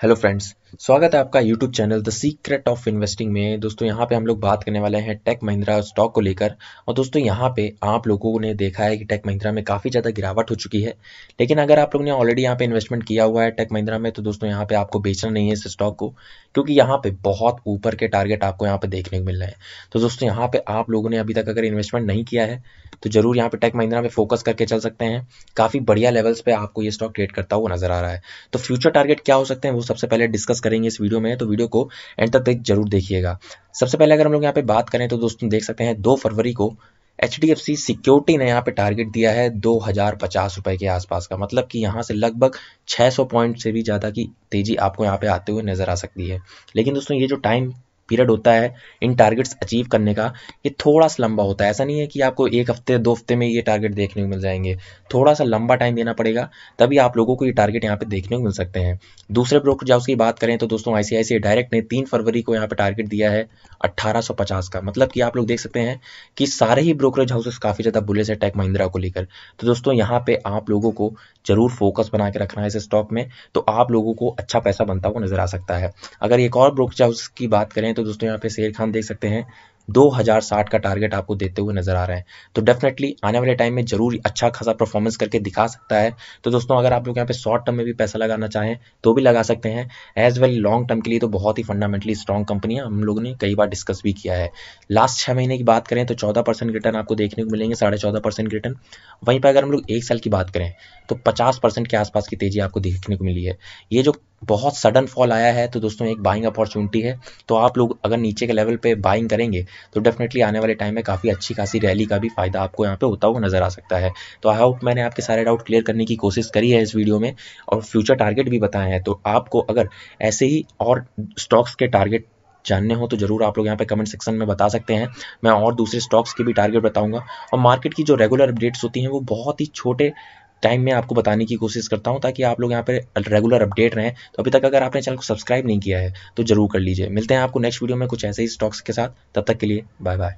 Hello friends स्वागत है आपका YouTube channel the secret of investing में। दोस्तों, यहाँ पे हम लोग बात करने वाले हैं टेक महिंद्रा स्टॉक को लेकर। और दोस्तों, यहाँ पे आप लोगों ने देखा है कि टेक महिंद्रा में काफ़ी ज़्यादा गिरावट हो चुकी है। लेकिन अगर आप लोगों ने ऑलरेडी यहाँ पे इन्वेस्टमेंट किया हुआ है टेक महिंद्रा में तो दोस्तों, यहाँ पे आपको बेचना नहीं है इस स्टॉक को, क्योंकि यहाँ पे बहुत ऊपर के टारगेट आपको यहाँ पे देखने को मिल रहे हैं। तो दोस्तों, यहाँ पे आप लोगों ने अभी तक अगर इन्वेस्टमेंट नहीं किया है तो ज़रूर यहाँ पे टेक महिंद्रा में फोकस करके चल सकते हैं। काफ़ी बढ़िया लेवल्स पे आपको ये स्टॉक ट्रेड करता हुआ नज़र आ रहा है। तो फ्यूचर टारगेट क्या हो सकते हैं वो सबसे पहले डिस्कस करेंगे इस वीडियो में तो वीडियो को एंड तक ज़रूर देखिएगा। सबसे पहले अगर हम लोग यहाँ पे बात करें तो दोस्तों देख सकते हैं, दो फरवरी को H D F C security ने यहाँ पे टारगेट दिया है दो हज़ार पचास रुपए के आसपास का। मतलब कि यहाँ से लगभग 600 पॉइंट से भी ज़्यादा की तेज़ी आपको यहाँ पे आते हुए नज़र आ सकती है। लेकिन दोस्तों ये जो टाइम पीरियड होता है, इन टारगेट्स अचीव करने का, ये थोड़ा सा लंबा होता है। ऐसा नहीं है कि आपको एक हफ़्ते, दो हफ़्ते में ये टारगेट देखने को मिल जाएँगे। थोड़ा सा लंबा टाइम देना पड़ेगा, तभी आप लोगों को ये टारगेट यहाँ पे देखने को मिल सकते हैं। दूसरे ब्रोकर हाउस की बात करें तो दोस्तों आईसीआईसी डायरेक्ट ने तीन फरवरी को यहाँ पे टारगेट दिया है 1850 का। मतलब कि आप लोग देख सकते हैं कि सारे ही ब्रोकरेज हाउसेस काफ़ी ज़्यादा बुले से टेक महिंद्रा को लेकर। तो दोस्तों यहाँ पे आप लोगों को ज़रूर फोकस बना के रखना है इस स्टॉक में तो आप लोगों को अच्छा पैसा बनता हुआ नज़र आ सकता है। अगर एक और ब्रोकरेज हाउस की बात करें तो दोस्तों यहाँ पे शेर खान देख सकते हैं। 2060 का टारगेट आपको देते हुए नज़र आ रहा है। तो डेफिनेटली आने वाले टाइम में ज़रूर अच्छा खासा परफॉर्मेंस करके दिखा सकता है। तो दोस्तों अगर आप लोग यहाँ पे शॉर्ट टर्म में भी पैसा लगाना चाहें तो भी लगा सकते हैं। एज वेल लॉन्ग टर्म के लिए तो बहुत ही फंडामेंटली स्ट्रॉन्ग कंपनी है। हम लोगों ने कई बार डिस्कस भी किया है। लास्ट छह महीने की बात करें तो चौदह परसेंट रिटर्न आपको देखने को मिलेंगे, साढ़े चौदह परसेंट रिटर्न वहीं पर अगर हम लोग एक साल की बात करें तो पचास परसेंट के आसपास की तेज़ी आपको देखने को मिली है। ये जो बहुत सडन फॉल आया है तो दोस्तों एक बाइंग अपॉर्चुनिटी है। तो आप लोग अगर नीचे के लेवल पे बाइंग करेंगे तो डेफिनेटली आने वाले टाइम में काफ़ी अच्छी खासी रैली का भी फ़ायदा आपको यहाँ पे होता हुआ नज़र आ सकता है। तो आई होप मैंने आपके सारे डाउट क्लियर करने की कोशिश करी है इस वीडियो में, और फ्यूचर टारगेट भी बताए हैं। तो आपको अगर ऐसे ही और स्टॉक्स के टारगेट जानने हो तो ज़रूर आप लोग यहाँ पे कमेंट सेक्शन में बता सकते हैं। मैं और दूसरे स्टॉक्स के भी टारगेट बताऊँगा। और मार्केट की जो रेगुलर अपडेट्स होती हैं, वो बहुत ही छोटे टाइम में आपको बताने की कोशिश करता हूँ ताकि आप लोग यहाँ पर रेगुलर अपडेट रहें। तो अभी तक अगर आपने चैनल को सब्सक्राइब नहीं किया है तो ज़रूर कर लीजिए। मिलते हैं आपको नेक्स्ट वीडियो में कुछ ऐसे ही स्टॉक्स के साथ। तब तक के लिए बाय बाय